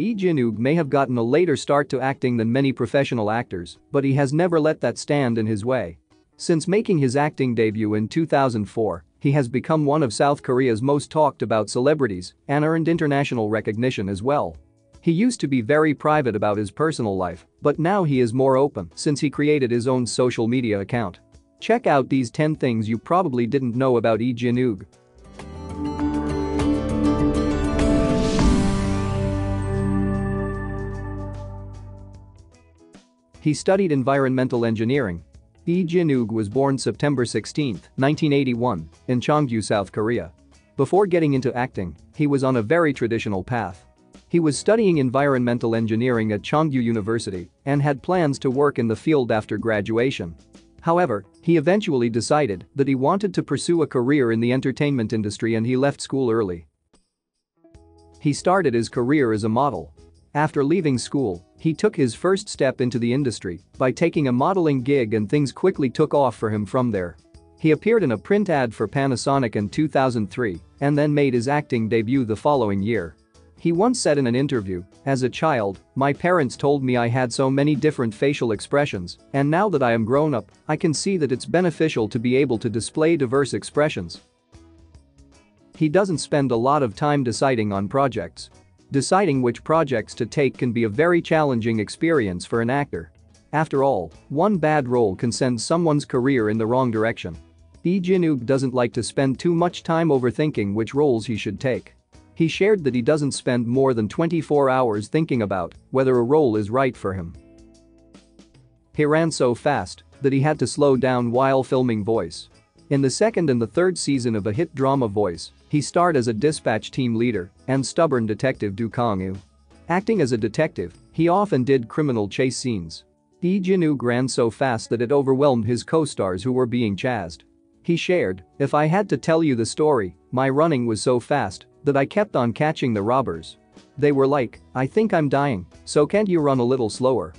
Lee Jin-wook may have gotten a later start to acting than many professional actors, but he has never let that stand in his way. Since making his acting debut in 2004, he has become one of South Korea's most talked about celebrities and earned international recognition as well. He used to be very private about his personal life, but now he is more open since he created his own social media account. Check out these 10 things you probably didn't know about Lee Jin-wook. He studied environmental engineering. Lee Jin-wook was born September 16, 1981, in Cheongju, South Korea. Before getting into acting, he was on a very traditional path. He was studying environmental engineering at Cheongju University and had plans to work in the field after graduation. However, he eventually decided that he wanted to pursue a career in the entertainment industry and he left school early. He started his career as a model. After leaving school, he took his first step into the industry by taking a modeling gig and things quickly took off for him from there. He appeared in a print ad for Panasonic in 2003 and then made his acting debut the following year. He once said in an interview, as a child, my parents told me I had so many different facial expressions, and now that I am grown up, I can see that it's beneficial to be able to display diverse expressions. He doesn't spend a lot of time deciding on projects. Deciding which projects to take can be a very challenging experience for an actor. After all, one bad role can send someone's career in the wrong direction. Lee Jin-wook doesn't like to spend too much time overthinking which roles he should take. He shared that he doesn't spend more than 24 hours thinking about whether a role is right for him. He ran so fast that he had to slow down while filming Voice. In the second and the third season of a hit drama Voice, he starred as a dispatch team leader and stubborn detective Do Kang-woo. Acting as a detective, he often did criminal chase scenes. Lee Jin-wook ran so fast that it overwhelmed his co-stars who were being chased. He shared, if I had to tell you the story, my running was so fast that I kept on catching the robbers. They were like, I think I'm dying, so can't you run a little slower?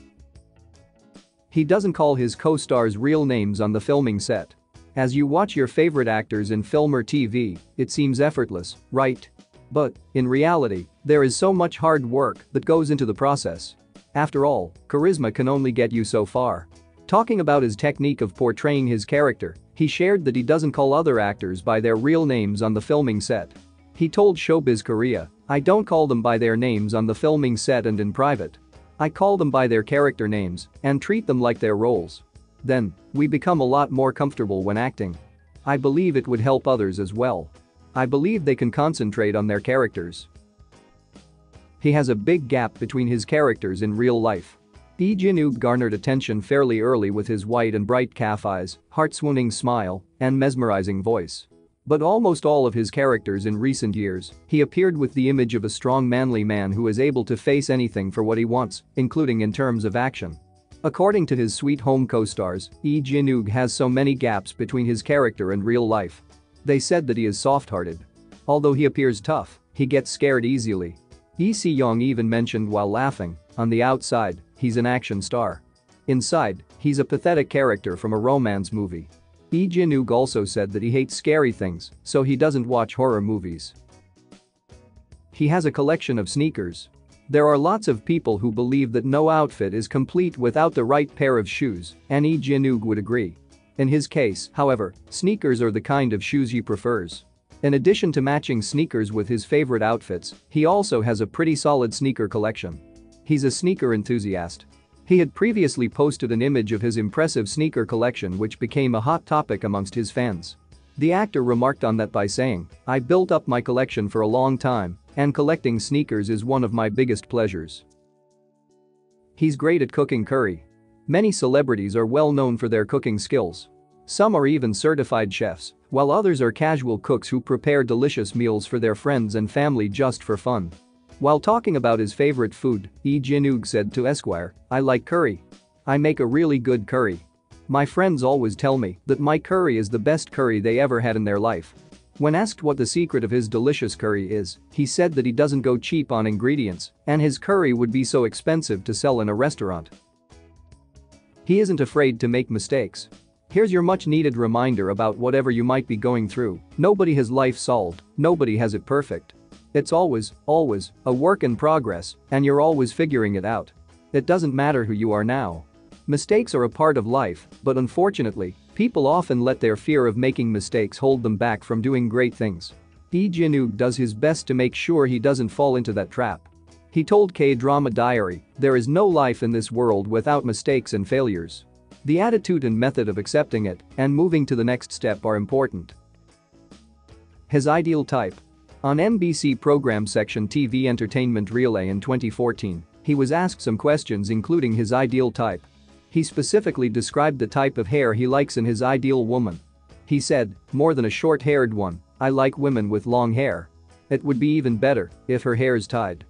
He doesn't call his co-stars real names on the filming set. As you watch your favorite actors in film or TV, it seems effortless, right? But, in reality, there is so much hard work that goes into the process. After all, charisma can only get you so far. Talking about his technique of portraying his character, he shared that he doesn't call other actors by their real names on the filming set. He told Showbiz Korea, I don't call them by their names on the filming set and in private. I call them by their character names and treat them like their roles. Then, we become a lot more comfortable when acting. I believe it would help others as well. I believe they can concentrate on their characters. He has a big gap between his characters in real life. Lee Jin-wook garnered attention fairly early with his white and bright calf eyes, heart-swooning smile, and mesmerizing voice. But almost all of his characters in recent years, he appeared with the image of a strong manly man who is able to face anything for what he wants, including in terms of action. According to his Sweet Home co-stars, Lee Jin-wook has so many gaps between his character and real life. They said that he is soft-hearted. Although he appears tough, he gets scared easily. Lee Si-young even mentioned while laughing, on the outside, he's an action star. Inside, he's a pathetic character from a romance movie. Lee Jin-wook also said that he hates scary things, so he doesn't watch horror movies. He has a collection of sneakers. There are lots of people who believe that no outfit is complete without the right pair of shoes, and Jin-wook would agree. In his case, however, sneakers are the kind of shoes he prefers. In addition to matching sneakers with his favorite outfits, he also has a pretty solid sneaker collection. He's a sneaker enthusiast he had previously posted an image of his impressive sneaker collection which became a hot topic amongst his fans. The actor remarked on that by saying, I built up my collection for a long time, and collecting sneakers is one of my biggest pleasures. He's great at cooking curry. Many celebrities are well known for their cooking skills. Some are even certified chefs, while others are casual cooks who prepare delicious meals for their friends and family just for fun. While talking about his favorite food, Lee Jin-wook said to Esquire, I like curry. I make a really good curry. My friends always tell me that my curry is the best curry they ever had in their life. When asked what the secret of his delicious curry is, he said that he doesn't go cheap on ingredients and his curry would be so expensive to sell in a restaurant. He isn't afraid to make mistakes. Here's your much needed reminder about whatever you might be going through, nobody has life solved, nobody has it perfect. It's always, always, a work in progress, and you're always figuring it out. It doesn't matter who you are now. Mistakes are a part of life, but unfortunately, people often let their fear of making mistakes hold them back from doing great things. Lee Jin-wook does his best to make sure he doesn't fall into that trap. He told K-Drama Diary, there is no life in this world without mistakes and failures. The attitude and method of accepting it and moving to the next step are important. His ideal type. On MBC program section TV Entertainment Relay in 2014, he was asked some questions including his ideal type. He specifically described the type of hair he likes in his ideal woman. He said, more than a short-haired one, I like women with long hair. It would be even better if her hair's tied.